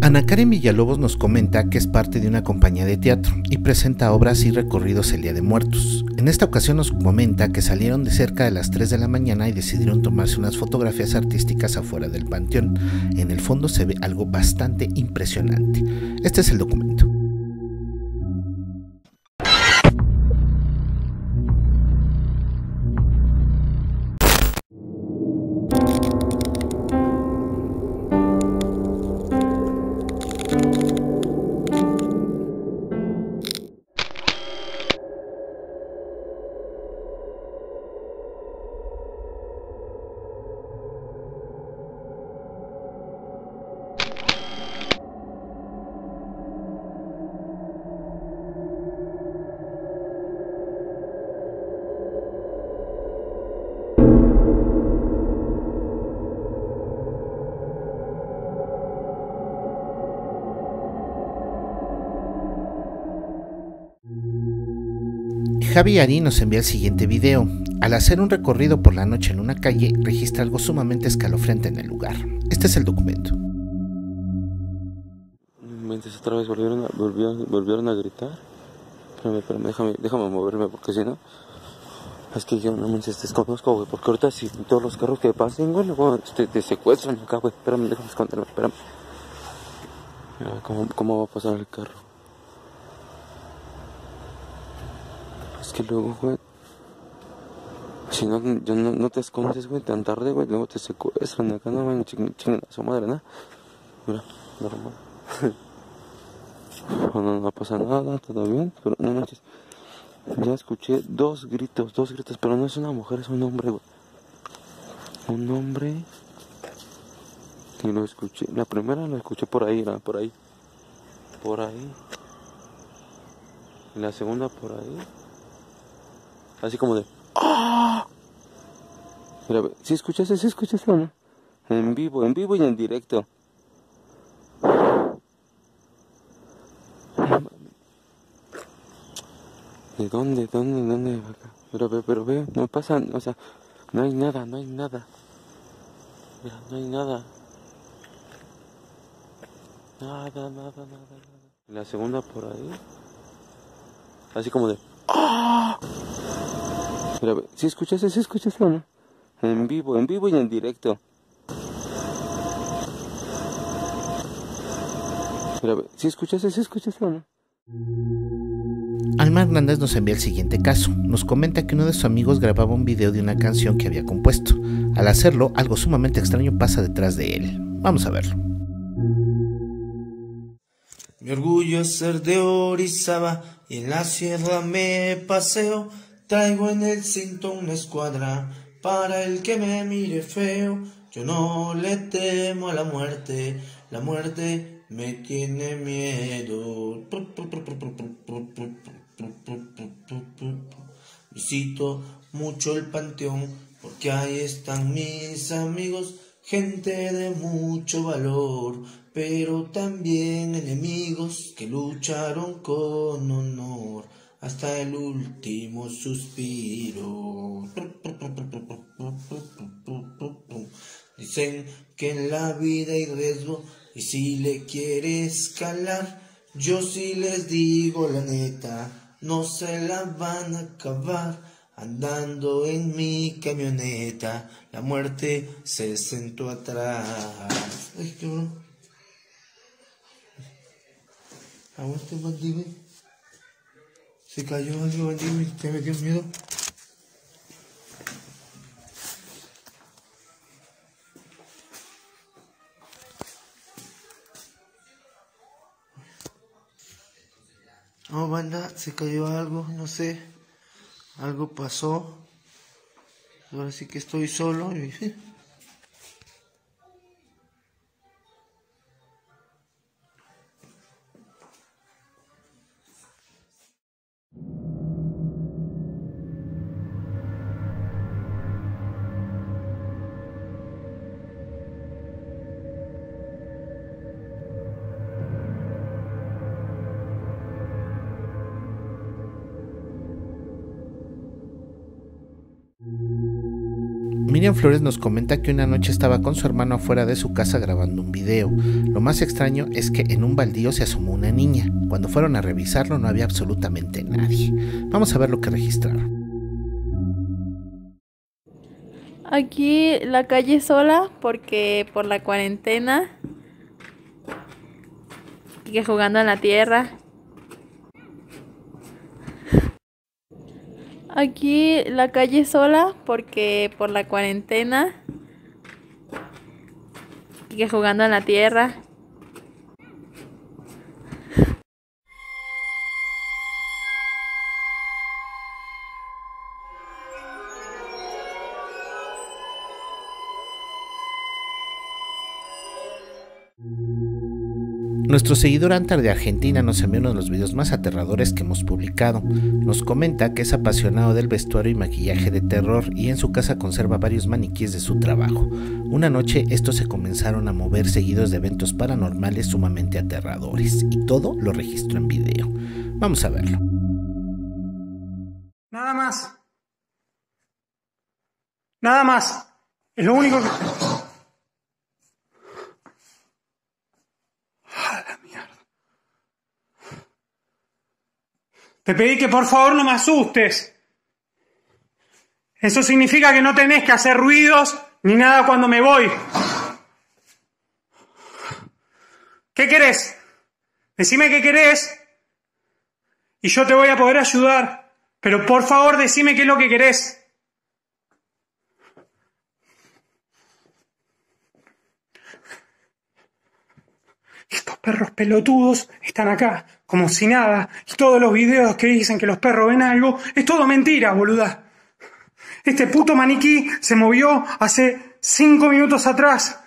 Ana Karen Villalobos nos comenta que es parte de una compañía de teatro y presenta obras y recorridos el Día de Muertos. En esta ocasión nos comenta que salieron de cerca de las 3 de la mañana y decidieron tomarse unas fotografías artísticas afuera del panteón. En el fondo se ve algo bastante impresionante. Este es el documento. Javi Ari nos envía el siguiente video. Al hacer un recorrido por la noche en una calle, registra algo sumamente escalofriante en el lugar. Este es el documento. Mientras otra vez volvieron a, volvieron, a gritar. Espérame, espérame, déjame, déjame moverme porque si no. Es que yo no me desconozco, güey. Porque ahorita si todos los carros que pasen, güey, te, te secuestran acá, güey. Espérame, déjame esconderme, espérame. Mira, ¿cómo, ¿cómo va a pasar el carro? Es que luego, güey. Si no, yo no, no te escondes, güey, tan tarde, güey, luego te secuestran acá, no, güey, chingan a su madre, ¿no? Mira, normal. no, no, no pasa nada, todo bien, pero no manches. Ya escuché dos gritos, dos gritos, pero no es una mujer, es un hombre, güey. Un hombre. Y lo escuché, la primera la escuché por ahí, ¿no? por ahí. Por ahí. Y la segunda por ahí. Así como de. ¡Ah! Si escuchaste, si escuchaste no? En vivo, en vivo y en directo. ¿De dónde, dónde, dónde? Pero ve, pero ve, no pasa, o sea, no hay nada, no hay nada. Mira, no hay nada. Nada, nada, nada, nada. La segunda por ahí. Así como de. ¡Ah! Mira, si escuchaste, si escuchaste no? En vivo, en vivo y en directo. Mira, si escuchaste, si escuchaste no? Alma Hernández nos envía el siguiente caso. Nos comenta que uno de sus amigos grababa un video de una canción que había compuesto. Al hacerlo, algo sumamente extraño pasa detrás de él. Vamos a verlo. Mi orgullo es ser de Orizaba y en la sierra me paseo Traigo en el cinto una escuadra para el que me mire feo. Yo no le temo a la muerte, la muerte me tiene miedo. Visito mucho el panteón porque ahí están mis amigos, gente de mucho valor, pero también enemigos que lucharon con honor hasta el último suspiro. Dicen que en la vida hay riesgo y si le quiere escalar, yo sí les digo la neta, no se la van a acabar. Andando en mi camioneta, la muerte se sentó atrás. Ay, qué bueno. Aguante. Se cayó algo allí y te metió miedo. Oh, banda, se cayó algo, no sé. Algo pasó. Ahora sí que estoy solo y... Miriam Flores nos comenta que una noche estaba con su hermano afuera de su casa grabando un video. Lo más extraño es que en un baldío se asomó una niña. Cuando fueron a revisarlo no había absolutamente nadie. Vamos a ver lo que registraron. Aquí la calle sola porque por la cuarentena y que jugando en la tierra. Aquí la calle sola porque por la cuarentena y que jugando en la tierra. Nuestro seguidor Antar de Argentina nos envió uno de los videos más aterradores que hemos publicado. Nos comenta que es apasionado del vestuario y maquillaje de terror y en su casa conserva varios maniquíes de su trabajo. Una noche estos se comenzaron a mover seguidos de eventos paranormales sumamente aterradores y todo lo registró en video. Vamos a verlo. Nada más. Nada más. Es lo único que... Te pedí que por favor no me asustes. Eso significa que no tenés que hacer ruidos ni nada cuando me voy. ¿Qué querés? Decime qué querés y yo te voy a poder ayudar. Pero por favor decime qué es lo que querés. Estos perros pelotudos están acá, como si nada, y todos los videos que dicen que los perros ven algo, es todo mentira, boluda. Este puto maniquí se movió hace cinco minutos atrás.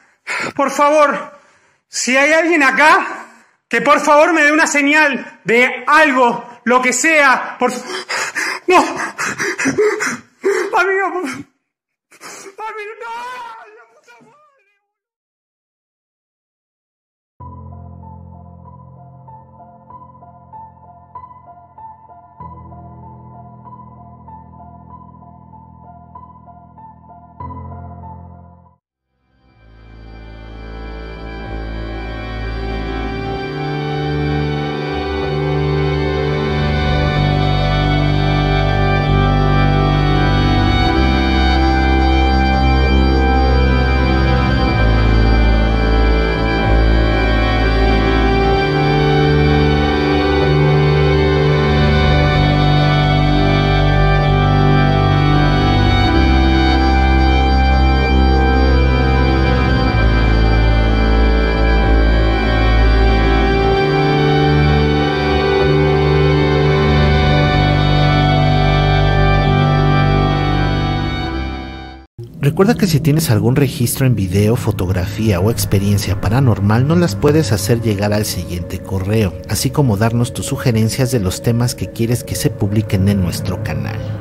Por favor, si hay alguien acá, que por favor me dé una señal de algo, lo que sea. Por... No. Amigo. Amigo, no. Recuerda que si tienes algún registro en video, fotografía o experiencia paranormal, no las puedes hacer llegar al siguiente correo, así como darnos tus sugerencias de los temas que quieres que se publiquen en nuestro canal.